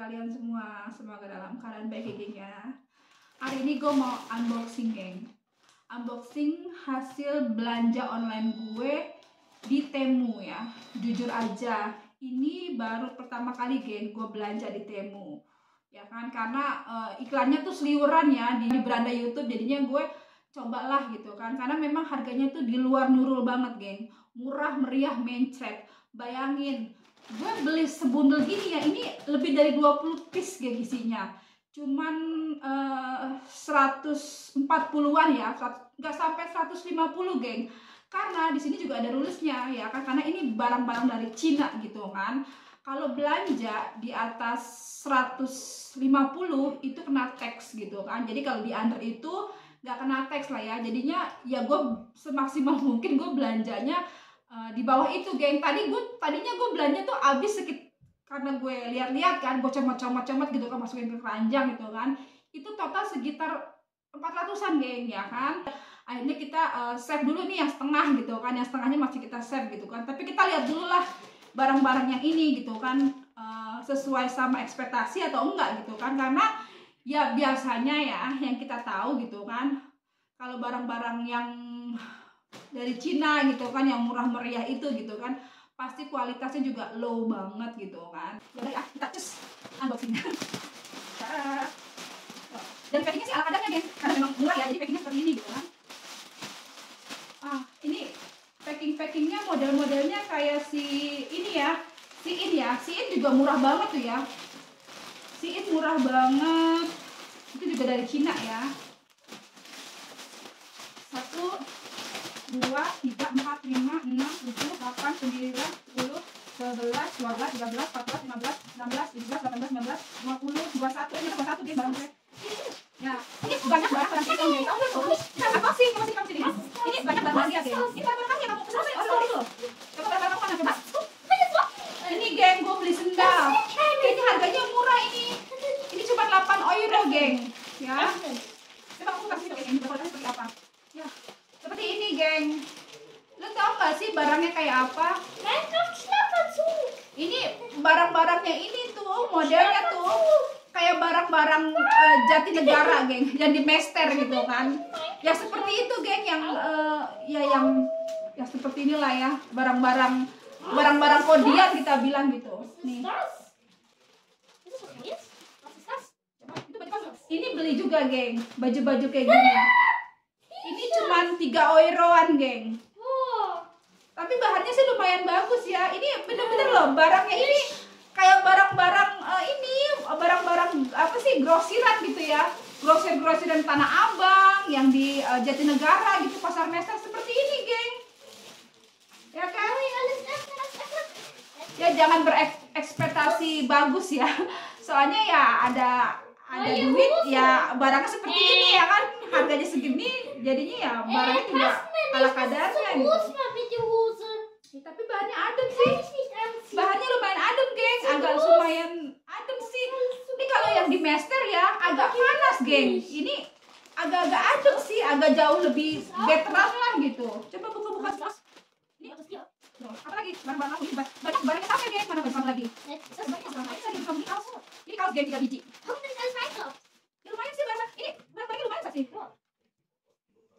kalian semua? Semoga dalam keadaan baik ya, geng ya. Hari ini gue mau unboxing, geng. Unboxing hasil belanja online gue di Temu ya. Jujur aja, ini baru pertama kali, geng, gue belanja di Temu. Ya kan, karena uh, iklannya tuh seliuran ya di, beranda YouTube, jadinya gue cobalah gitu kan. Karena memang harganya tuh di luar nurul banget, geng. Murah, meriah, mencret. Bayangin, gue beli sebundel gini ya ini lebih dari 20 piece gak isinya. Cuman uh, 140-an ya nggak sampai 150 geng. Karena di sini juga ada rulusnya ya kan? Karena ini barang-barang dari Cina gitu kan. Kalau belanja di atas 150 itu kena tax gitu kan. Jadi kalau di under itu nggak kena tax lah ya. Jadinya ya gue semaksimal mungkin gue belanjanya uh, di bawah itu geng. Tadi gue tadinya gue belanja tuh abis sedikit karena gue lihat-lihat kan gue comot-comot-comot gitu kan masukin ke keranjang gitu kan. Itu total sekitar 400an geng ya kan. Akhirnya kita uh, save dulu nih yang setengah gitu kan yang setengahnya masih kita save gitu kan. Tapi kita lihat dulu lah barang-barang yang ini gitu kan uh, sesuai sama ekspektasi atau enggak gitu kan. Karena ya biasanya ya yang kita tahu gitu kan kalau barang-barang yang dari Cina gitu kan yang murah meriah itu gitu kan pasti kualitasnya juga low banget gitu kan. Jadi ah kita cus unboxingnya dan packingnya sih ala kadarnya geng. Karena memang murah ya jadi packingnya seperti ini gitu kan. Ah ini packing packingnya model-modelnya kayak si ini ya. Si in ya. Si in juga murah banget tuh ya. Si in murah banget. Itu juga dari Cina ya dua tiga empat lima enam tujuh delapan sembilan sepuluh sebelas dua belas tiga belas empat belas lima belas enam belas delapan ini dua satu dia barang ya ini banyak banget barang kita kamu tuh kita masih kamu sini ini banyak barang geng ini. Barang barang kamu apa orang barang barang ini geng gue beli sendal. Kayaknya harganya murah ini. Ini cuma 8 euro geng. Ya. Coba aku kasih ini seperti apa ya seperti ini, geng. Lu tau gak sih barangnya kayak apa? Ini barang-barangnya ini tuh, modelnya tuh kayak barang-barang uh, Jatinegara, geng, yang di mester gitu kan. Ya seperti itu, geng, yang uh, ya yang ya seperti inilah ya, barang-barang barang-barang kodian kita bilang gitu. Nih. Ini? Beli juga, geng, baju-baju kayak gini. Ini cuma 3 euroan geng tapi bahannya sih lumayan bagus ya. Ini bener-bener loh barangnya ini kayak barang-barang uh, ini barang-barang apa sih grosiran gitu ya. Grosir-grosiran Tanah Abang yang di uh, Jatinegara gitu pasar Mester seperti ini geng. Ya kan? Ya jangan berekspektasi bagus ya. Soalnya ya ada ada duit ya barangnya seperti ini ya kan? Harganya segini jadinya ya barangnya juga ala kadarnya gitu tapi bahannya adem sih. Bahannya lumayan adem geng. Agak lumayan adem sih. ini kalau yang di master ya agak panas geng. Ini agak-agak adem sih. Agak jauh lebih veteran lah gitu. Coba buka-buka. Mas ini. Apa lagi? Barang-barang aku banyak barangnya apa geng? Mana barang lagi? Barang lagi? Ini kaos geng. Tiga biji ya lumayan sih barang ini barang-barangnya lumayan sih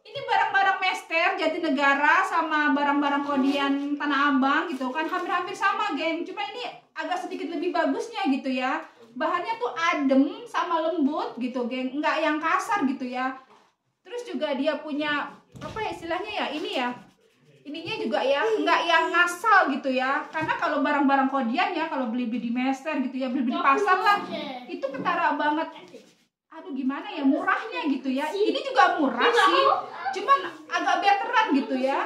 ini barang-barang Mester Jatinegara sama barang-barang kodian Tanah Abang gitu kan. Hampir-hampir sama geng. Cuma ini agak sedikit lebih bagusnya gitu ya. Bahannya tuh adem sama lembut gitu geng. Nggak yang kasar gitu ya. Terus juga dia punya apa ya istilahnya ya ini ya. Ininya juga ya nggak yang ngasal gitu ya. Karena kalau barang-barang kodian ya kalau beli-beli di Mester gitu ya beli-beli di pasar lah itu ketara banget aduh gimana ya? Murahnya gitu ya. Ini juga murah sih. cuman agak veteran gitu ya.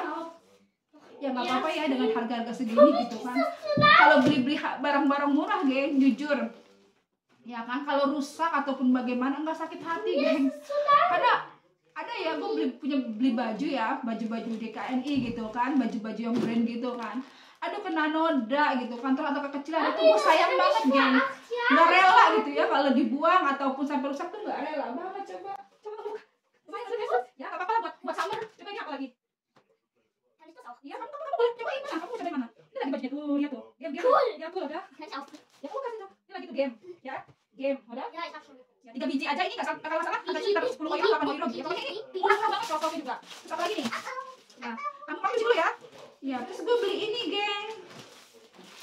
Ya nggak apa-apa ya dengan harga-harga segini gitu kan. kalau beli-beli barang-barang murah geng jujur. Ya kan? Kalau rusak ataupun bagaimana nggak sakit hati geng. karena ada ya gue beli punya beli baju ya. Baju-baju DKNI gitu kan. Baju-baju yang brand gitu kan. Aduh kena noda gitu kan. Terus atau kekecilan itu gue sayang banget geng. nggak rela gitu kalau dibuang ataupun sampai rusak tuh nggak rela banget coba coba buka ya nggak apa-apa buat buat summer coba ini apa lagi Iya, kamu kamu boleh cobain mana? Kamu cobain mana? Ini lagi bajunya tuh, lihat tuh. Game game. Cool. Ya cool udah. Ya kamu kasih tuh. Ini lagi tuh game, ya. game ada Ja, ich hab schon geguckt. ya tiga biji aja ini nggak salah kalau nggak salah ada sekitar 10 euro atau 8 euro gitu pokoknya ini murah murah banget cocoknya juga terus apa lagi nih nah kamu pakai dulu ya ya terus gue beli ini geng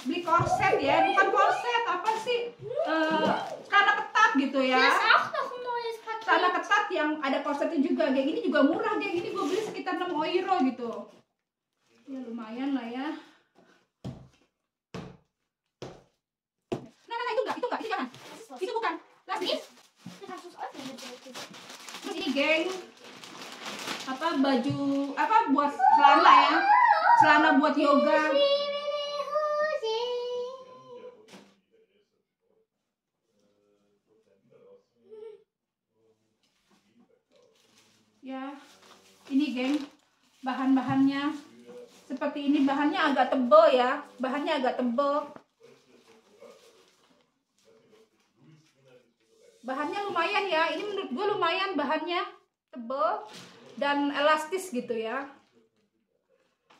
beli korset ya bukan korset apa sih eh celana ketat gitu ya. Noch ein neues ketat yang ada korsetnya juga. Geng ini juga murah geng ini gue beli sekitar 6 euro gitu. Ya lumayan lah ya. Nah nah, nah itu enggak itu enggak itu jangan. Itu bukan. Kiste. terus ini geng. Apa baju apa buat celana ya. Celana buat yoga ya ini geng bahan-bahannya. Seperti ini bahannya agak tebel ya. Bahannya agak tebel. Bahannya lumayan ya. Ini menurut gue lumayan bahannya tebel dan elastis gitu ya.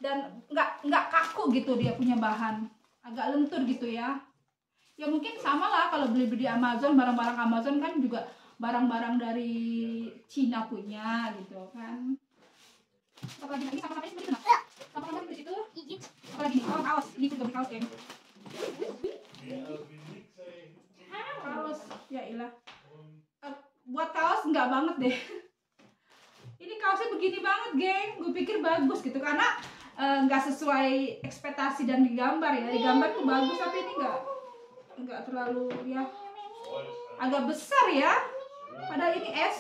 Dan nggak nggak kaku gitu dia punya bahan. Agak lentur gitu ya. Ya mungkin sama lah kalau beli beli di Amazon barang-barang Amazon kan juga barang-barang dari Cina punya gitu kan. Apa lagi sama sama seperti itu sama seperti itu? Igitt. apa lagi nih? Oh kaos. Ini juga kaos ya kaos. Ya ilah. Eh, buat kaos nggak banget deh. Ini kaosnya begini banget geng. Gue pikir bagus gitu karena eh, nggak sesuai ekspektasi dan digambar ya. Digambar tuh bagus tapi ini nggak nggak terlalu ya agak besar ya padahal ini es.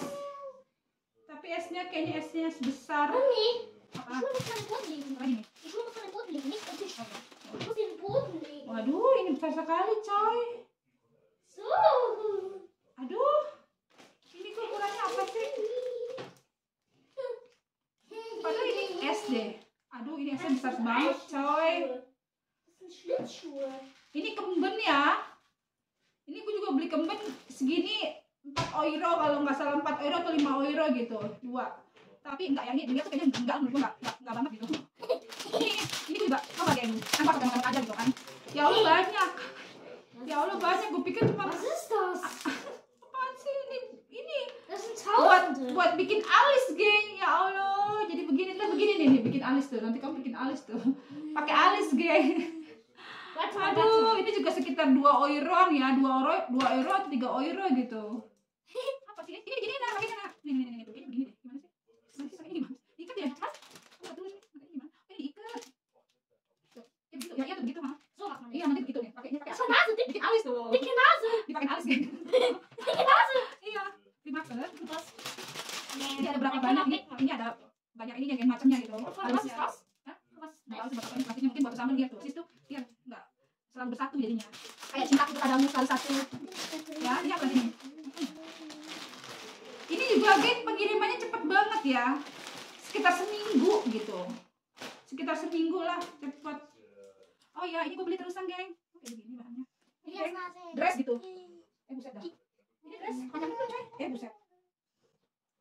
Tapi esnya kayaknya esnya besar Mami, apa ich will das an den Boden legen. lagi nih Ich will das an den Boden legen, nicht auf den Tisch. Ich muss den Boden legen. waduh ini besar sekali coy. So. aduh. Ini ukurannya apa sih? Padahal ini es deh. Aduh ini esnya besar banget coy. Ini kemben ya. Ini gue juga beli kemben segini 4 euro kalau nggak salah 4 euro atau 5 euro gitu. Dua. Tapi enggak ya ini dilihat tuh kayaknya enggak menurut gue enggak, enggak, enggak banget gitu. Ini ini juga apa geng kan pakai teman aja gitu kan. Ya Allah banyak. Ya Allah banyak. Gue pikir cuma das? apaan sih ini? Ini. Buat buat bikin alis geng. Ya Allah. Jadi begini tuh begini nih, nih bikin alis tuh. Nanti kamu bikin alis tuh. Pakai alis geng. Aduh, ini juga sekitar 2 euroan ya, 2 euro, 2 euro atau 3 euro gitu. Apa sih? Ini gini nah, pakai nah. Nih, nih, nih, nih, begini, begini deh. Gimana sih? Gimana sih? Ini gimana? Ikat ya? Hah? Enggak tuh, makanya gimana? Oh, ini diikat. Ya begitu, ya, iya begitu, ha. So macht man Iya, nanti begitu nih, pakainya pakai Nase, dick, bikin alis tuh. dicke Nase. Dipakai alis kan. Dicke Nase. Iya, dimakan. Was? Ini ada berapa banyak dick Ini ada banyak ini yang macamnya gitu. Hah? Was? Nggak tahu sebab apa ini mungkin buat bersama dia tuh. Sis tuh dia nggak selalu bersatu jadinya. Kayak cinta itu kadang selalu satu. Ya, ini apa ini? Ini geng pengirimannya cepet banget ya. Sekitar seminggu gitu. Sekitar seminggu lah cepet. Oh ya, ini gue beli terusan geng. Kayak begini bahannya. Ini ist geng. Dress gitu. Eh buset dah. Ini dress panjang banget coy. Eh buset.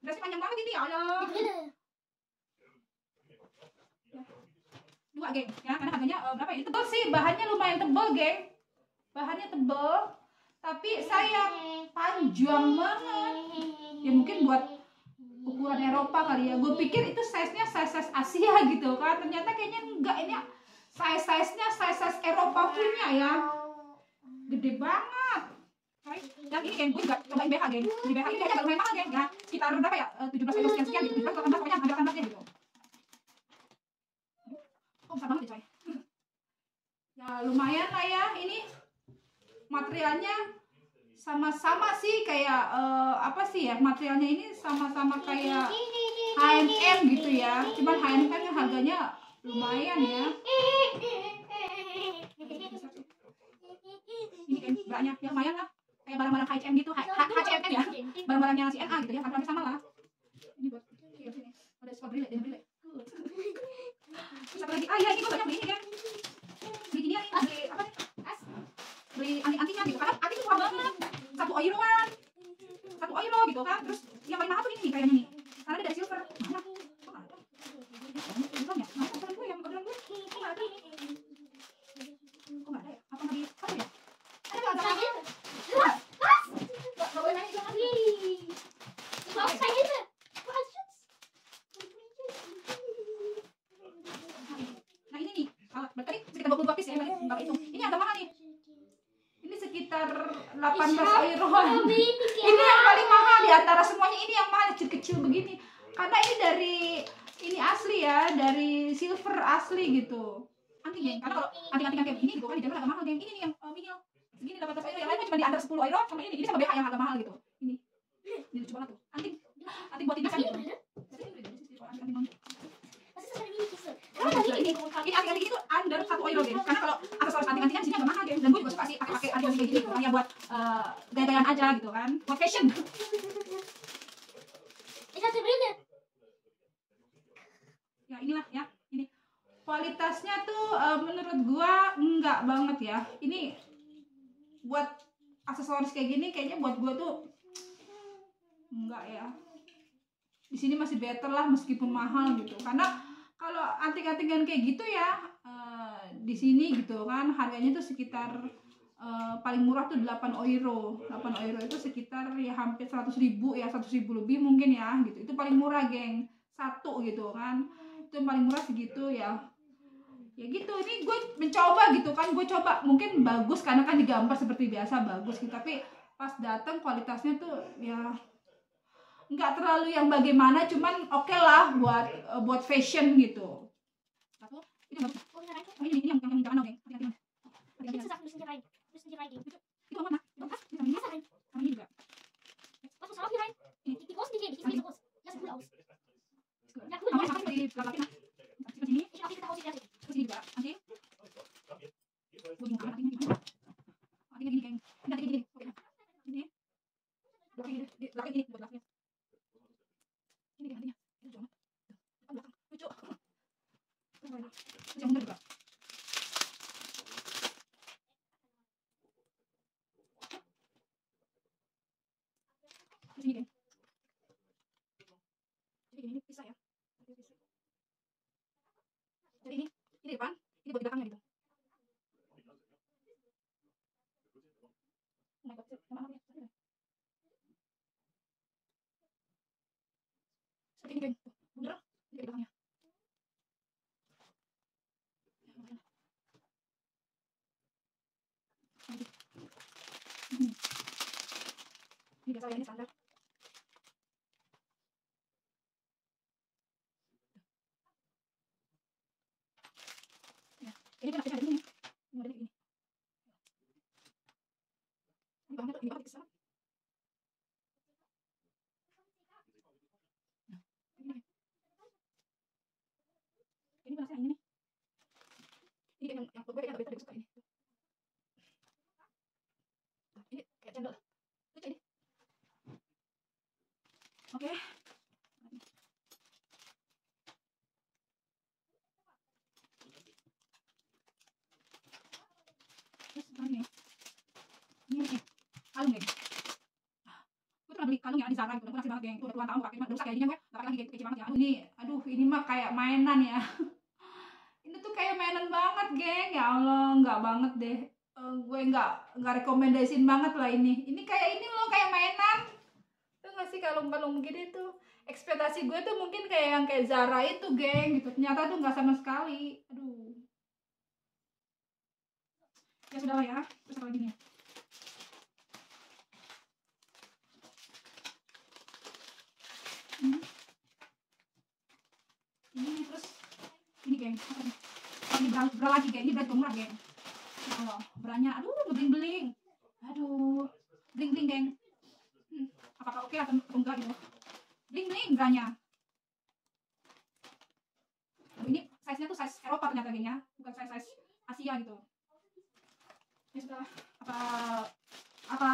Dressnya panjang banget ini ya Allah. Dua geng ya karena harganya eh, berapa ya Ini tebel sih bahannya lumayan tebel geng bahannya tebel tapi sayang panjang banget ya mungkin buat ukuran Eropa kali ya. Gue pikir itu size nya size size Asia gitu kan. Ternyata kayaknya enggak. Ini size size nya size size Eropa punya ya. Gede banget. Dan ini geng gue juga cobain BH geng. Di BH ini kayaknya agak lumayan mahal geng. Ya sekitar berapa ya? Eh, 17 euro sekian sekian gitu 17 atau 18 pokoknya ada 18 gitu. Oh, besar banget ya, coy. ya, lumayan lah ya. Ini materialnya sama-sama sih kayak eh, apa sih ya? Materialnya ini sama-sama kayak H&M gitu ya. Cuman H&M kan harganya lumayan ya. Ini kan enggaknya ya lumayan lah. Kayak barang-barang H&M gitu, H&M ya. Barang-barangnya CNA gitu ya, harganya sama lah. Ini buat iya, sini. Ada spot dan brille. Terus apa lagi? Ah iya, ini gue banyak beli ini kan. Beli ini beli apa nih? Beli anting-antingnya gitu. Karena anting tuh banget. Satu euroan. Satu euro gitu kan. Terus yang paling mahal tuh ini nih kayaknya nih. Karena dia dari silver. Mana? Kok nggak ada? Belum ya? Mana orderan gue yang orderan gue? Kok nggak ada? Kok nggak ada ya? Apa nggak di apa ya? Ada nggak? Ada nggak? 18 euro Tapi ini ini yang paling mahal di antara semuanya. Ini yang mahal kecil-kecil begini. Karena ini dari ini asli ya dari silver asli gitu. Anti geng karena kalau anting-anting kayak gitu kan di Jerman agak mahal geng ini nih yang uh, mingil segini 18 euro. Yang lain kan cuma di under 10 euro sama ini. Ini sama BH yang agak mahal gitu. Ini. Ini lucu banget tuh. Anting anting buat ini kan gitu Anting-anting mangga. Masih sekali ini kisah. Karena tadi ini, ini anting-anting itu under satu euro geng. Karena kalau aksesoris anting-antingan di sini agak mahal geng. Dan gue juga suka sih pakai-pakai anting-anting kayak gini. Hanya buat eh, gaya-gayaan aja gitu kan. Buat fashion. De vrienden. Ya inilah ya, ini. Kualitasnya tuh eh, menurut gua enggak banget ya. Ini buat aksesoris kayak gini kayaknya buat gua tuh enggak ya. Di sini masih better lah meskipun mahal gitu. Karena kalau anting-antingan kayak gitu ya eh, di sini gitu kan harganya tuh sekitar eh, paling murah tuh 8 euro. 8 euro itu sekitar ya hampir 100 ribu ya 100 ribu lebih mungkin ya gitu. Itu paling murah geng. Satu gitu kan. Itu paling murah segitu ya. Ya gitu ini gue mencoba gitu kan. Gue coba mungkin bagus karena kan digambar seperti biasa bagus gitu. Tapi pas datang kualitasnya tuh ya nggak terlalu yang bagaimana cuman oke lah buat eh, buat fashion gitu ini yang bagus Oh, ini lagi. Oh, ini ini yang yang yang jangan geng hati-hati Dit hati-hati is een zaak, dus niet rijden. Dus niet rijden. itu mana itu kas ini sama ini Dit is erin. sama ini juga Wat voor schaap hierin? Die, die kost niet geen, die is niet zo groot. Ja, ze cool aus. Ja, cool. sama sama seperti belakang nah ke sini Ik ga even de house ke sini juga anjing gue bingung kan antingnya gimana antingnya gini geng ini antingnya gini oke nah ini belakang gini di belakang gini buat belakangnya ini geng antingnya lucu banget depan belakang lucu terus yang bener juga terus ini geng jadi gini ini pisah ya Ini pisah. jadi ini ini di depan ini buat di belakangnya gitu Oh my god, sama apa ya? Tadi ya? Seperti ini geng, tuh, bener, ini di belakangnya. Ya, lumayan lah. Lanjut. Ini. Ini biasa ya, ini standar. Ya, ini kan ada ini. Ini ini. Ini ini. Nah, ini bahasa ini nih. Ini yang yang gue yang lebih ini. Nah, ini kayak. Lucu ini. Oke. Nih? Nih kalung geng gue pernah beli kalung yang di Zara gitu. Gue kasih banget geng. Udah puluhan tahun pakai cuma rusak kayak gini gue gak pakai lagi geng kece banget ya. Aduh ini aduh ini mah kayak mainan ya. Ini tuh kayak mainan banget geng. Ya Allah nggak banget deh. Eh, gue nggak nggak rekomendasiin banget lah ini. Ini kayak ini loh kayak mainan sih kalung-kalung begini tuh ekspektasi gue tuh mungkin kayak yang kayak Zara itu geng gitu. Ternyata tuh nggak sama sekali. Aduh. Ya sudah lah ya terus apa lagi nih? Ini ini terus ini geng apa nih? Ini lagi geng. Ini bra murah geng. Ya Allah branya aduh ngebling beling aduh. Bling bling geng. hmm, oke atau atau enggak gitu bling bling aduh ini size nya tuh size Eropa ternyata gengnya bukan size size Asia gitu. Ya sudah apa apa?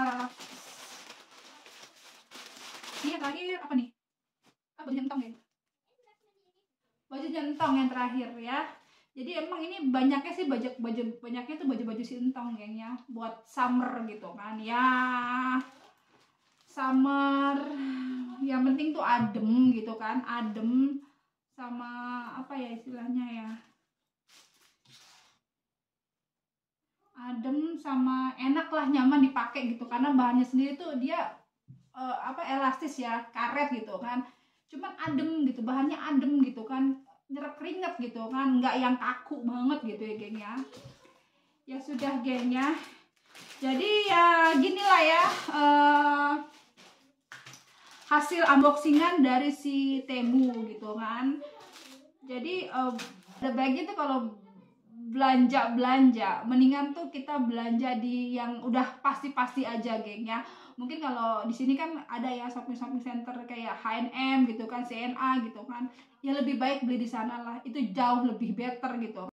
Ini yang terakhir apa nih? Ah baju jentong ya. Baju jentong yang terakhir ya. Jadi emang ini banyaknya sih baju baju banyaknya tuh baju baju sintong gengnya. Buat summer gitu kan ya summer. Yang penting tuh adem gitu kan adem sama apa ya istilahnya ya? Adem sama enak lah nyaman dipakai gitu. Karena bahannya sendiri tuh dia eh, apa elastis ya karet gitu kan. Cuman adem gitu bahannya adem gitu kan. Nyerap keringet gitu kan nggak yang kaku banget gitu ya geng ya. Ya sudah geng ya. Jadi ya gini lah ya eh, hasil unboxingan dari si Temu gitu kan. Jadi eh, ada baiknya tuh kalau belanja belanja mendingan tuh kita belanja di yang udah pasti-pasti aja geng ya mungkin kalau di sini kan ada ya shopping shopping center kayak H&M gitu kan CNA gitu kan. Ya lebih baik beli di sana lah. Itu jauh lebih better gitu